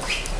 Okay.